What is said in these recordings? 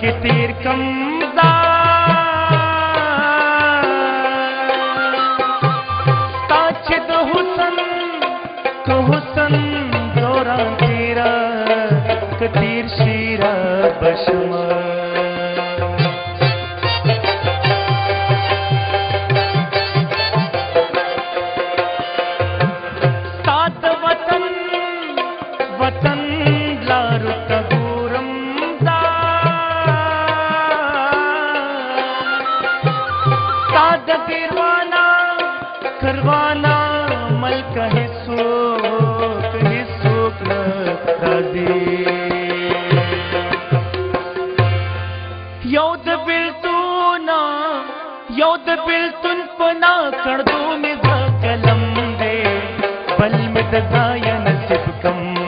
அதற்கு தீர்க்கம் தாச்சித் हुसन को हुसन दोरा तीरा कतीर शीरा बशमा करवाना, मल कहे सोक ही दे। यौद बिल तू ना, यौद बिल तुन पना कर दो में कलम दे। बल में दगाया नसीब कम।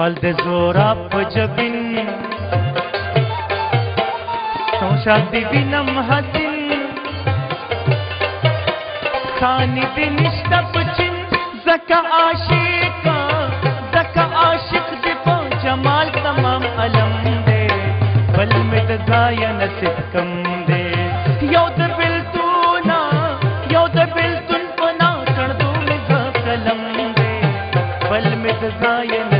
halde zorap jabin Tavşat dibinam hadin Kani din işte bıçın Zaka aşıka Zaka aşık dipo Cemal tamam alam de Bal mit gaya nasip kam de Yod bil tuna Yod bil tun pana Kardu mi zakalam de Bal mit gaya nasip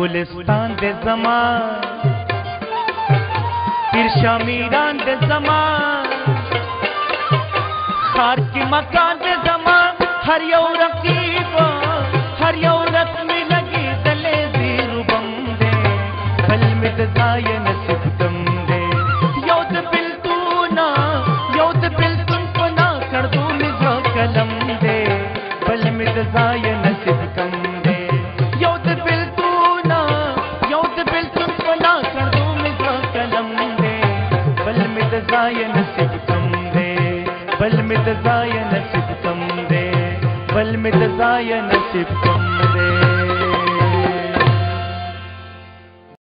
Gulistan दे जमा फिर शामीरान दे जमा खार की मकान दे जमा हर यौ रकीब हर यौ लगी दले जीरू रुबम दे खल मिट जायन मित् दे शिबकं रेलमित्य न शिबकं